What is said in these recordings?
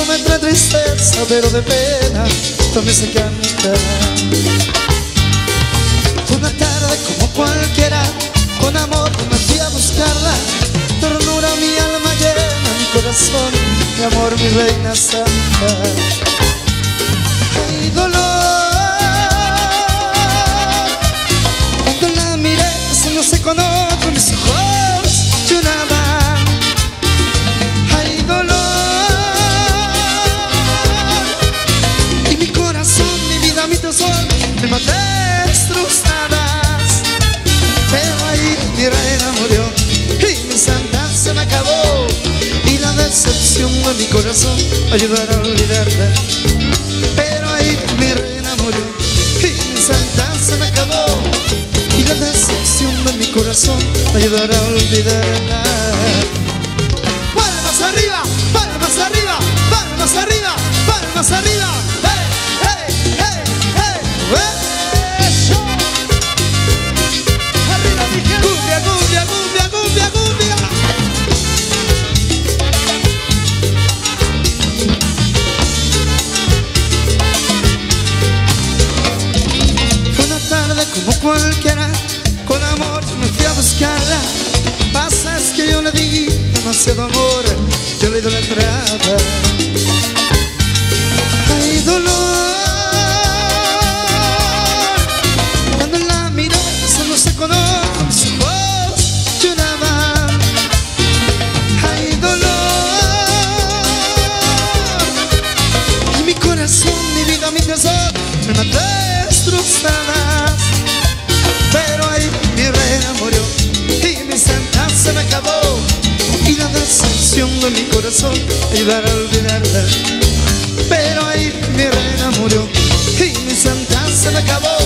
recuerdo me trae tristeza, pero de pena también se canta. Una tarde como cualquiera, con amor me fui a buscarla. Ternura mi alma llena, mi corazón, mi amor, mi reina santa. Maté destrozadas. Pero ahí mi reina murió y mi santa me acabó. Y la decepción de mi corazón ayudará a olvidarla. Pero ahí mi reina murió y mi santa me acabó. Y la decepción de mi corazón ayudará a olvidarla. Palmas arriba, palmas arriba, palmas arriba, palmas arriba. Demasiado amor, yo le idolatraba. Ay, dolor, cuando la miré, solo se conoce mis ojos lloraban. Ay, dolor, y mi corazón, mi vida, mi tesoro, me maté destrozadas. Pero ahí mi reina murió y mi santa se me acabó. De mi corazón me ayudará a olvidarla. Pero ahí mi reina murió y mi santa se me acabó.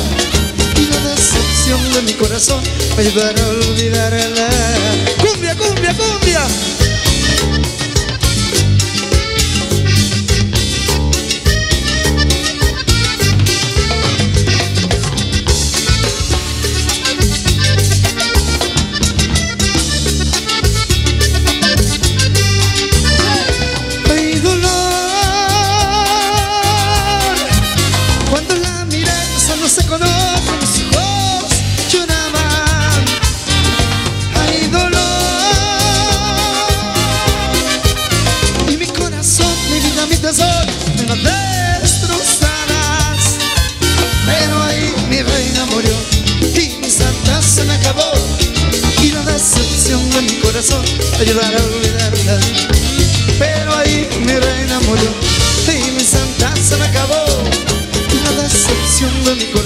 Y la decepción de mi corazón me ayudará a olvidarla.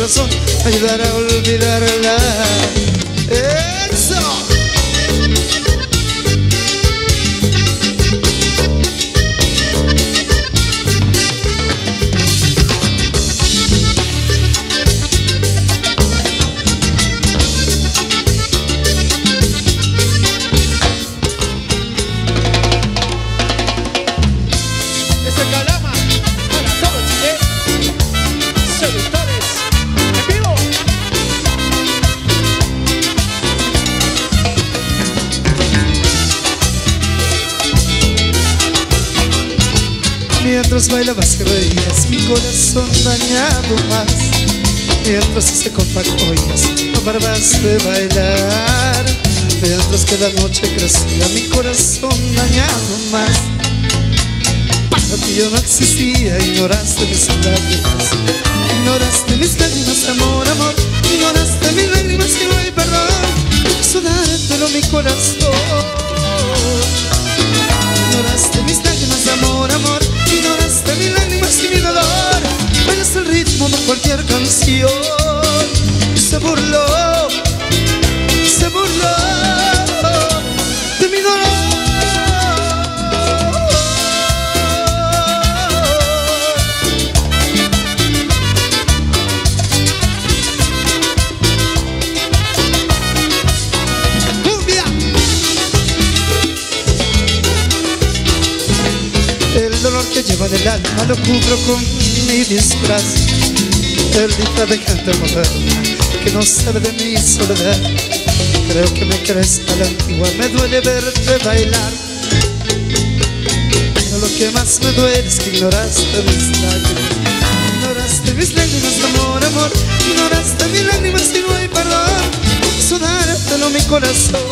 Corazón, ayudar a olvidarla. Mientras bailabas y reías, mi corazón dañado más. Mientras se corta joyas, no parabas de bailar. Mientras que la noche crecía, mi corazón dañado más. Para ti yo no existía, ignoraste mis lágrimas. Ignoraste mis lágrimas, amor, amor. Ignoraste mis lágrimas y no hay perdón. Sudártelo mi corazón. Se burló Se burló De mi dolor. ¡Cumbia! El dolor que lleva en el alma lo cubro con mi disfraz. El disfraz de gente moderna que no sabe de mi soledad. Creo que me crees a la antigua, me duele verte bailar. Pero lo que más me duele es que ignoraste mis lágrimas. Ignoraste mis lágrimas, amor, amor. Ignoraste mis lágrimas y no hay perdón. Sudártelo mi corazón